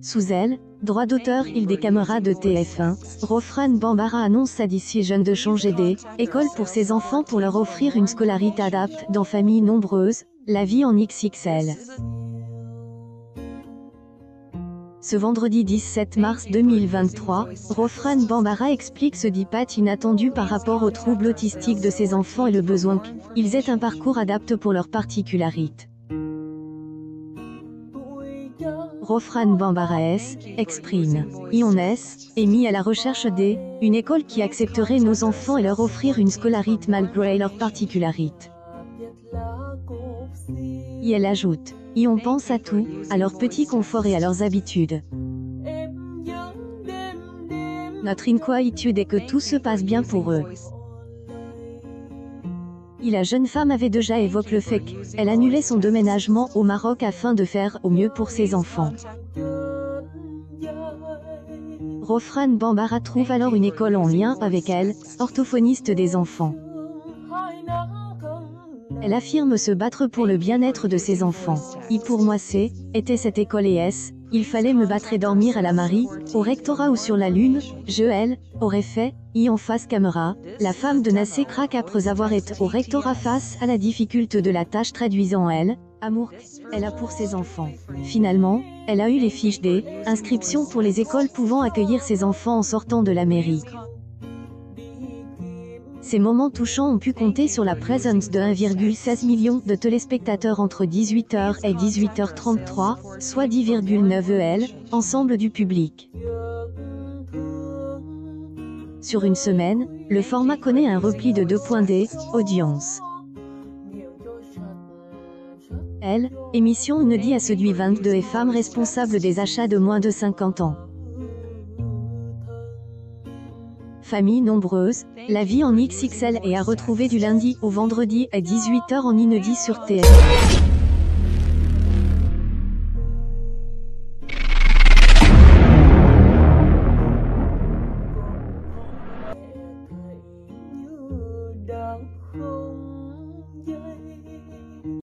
Sous elle, droit d'auteur il des caméras de TF1, Rofran Bambara annonce sa décision de changer des école pour ses enfants pour leur offrir une scolarité adapte dans familles nombreuses, la vie en XXL. Ce vendredi 17 mars 2023, Rofran Bambara explique ce dipat inattendu par rapport aux troubles autistiques de ses enfants et le besoin qu'ils aient un parcours adapté pour leurs particularités. Rofran Bambaraes, exprime. Ionès, est mis à la recherche des, une école qui accepterait nos enfants et leur offrir une scolarité malgré leurs particularités. Et elle ajoute, on pense à tout, à leur petit confort et à leurs habitudes. Notre inquiétude est que tout se passe bien pour eux. Et la jeune femme avait déjà évoqué le fait qu'elle annulait son déménagement au Maroc afin de faire au mieux pour ses enfants. Rofran Bambara trouve alors une école en lien avec elle, orthophoniste des enfants. Elle affirme se battre pour le bien-être de ses enfants. Et pour moi c'est, était cette école et est il fallait me battre et dormir à la Marie, au rectorat ou sur la lune, je elle, aurait fait, y en face caméra, la femme de Nassé craque après avoir été au rectorat face à la difficulté de la tâche traduisant elle, amour, elle a pour ses enfants. Finalement, elle a eu les fiches des inscriptions pour les écoles pouvant accueillir ses enfants en sortant de la mairie. Ces moments touchants ont pu compter sur la présence de 1,16 million de téléspectateurs entre 18h et 18h33, soit 10,9 EL, ensemble du public. Sur une semaine, le format connaît un repli de 2.D, audience. Elle, émission dit à celui 22 et femmes responsables des achats de moins de 50 ans. famille nombreuse, la vie en XXL est à retrouver du lundi au vendredi à 18h en inédit sur TF.